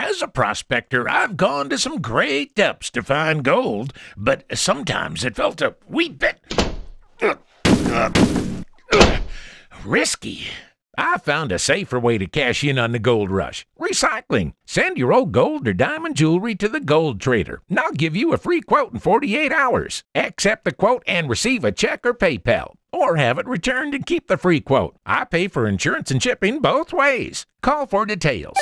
As a prospector, I've gone to some great depths to find gold, but sometimes it felt a wee bit risky. I found a safer way to cash in on the gold rush recycling. Send your old gold or diamond jewelry to the gold trader, and I'll give you a free quote in 48 hours. Accept the quote and receive a check or PayPal. Or have it returned and keep the free quote. I pay for insurance and shipping both ways. Call for details.